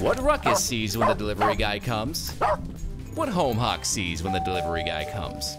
What Ruckus sees when the delivery guy comes. What home Homehawk sees when the delivery guy comes.